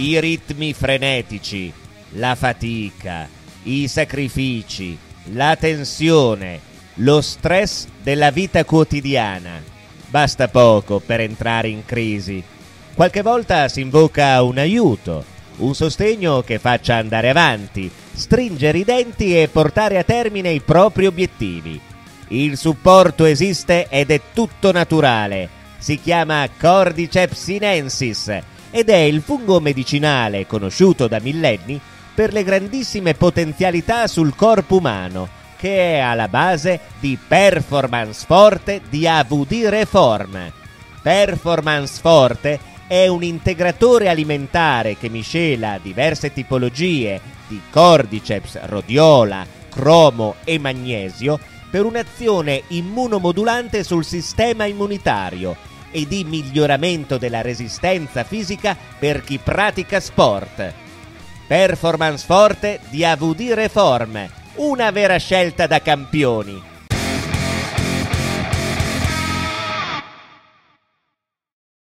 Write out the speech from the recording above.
i ritmi frenetici, la fatica, i sacrifici, la tensione, lo stress della vita quotidiana. Basta poco per entrare in crisi. Qualche volta si invoca un aiuto, un sostegno che faccia andare avanti, stringere i denti e portare a termine i propri obiettivi. Il supporto esiste ed è tutto naturale. Si chiama Cordyceps sinensis ed è il fungo medicinale conosciuto da millenni per le grandissime potenzialità sul corpo umano, che è alla base di Performance Forte di AVD Reform. Performance Forte è un integratore alimentare che miscela diverse tipologie di cordyceps, rhodiola, cromo e magnesio per un'azione immunomodulante sul sistema immunitario e di miglioramento della resistenza fisica per chi pratica sport. Performance forte di AVD Reform, una vera scelta da campioni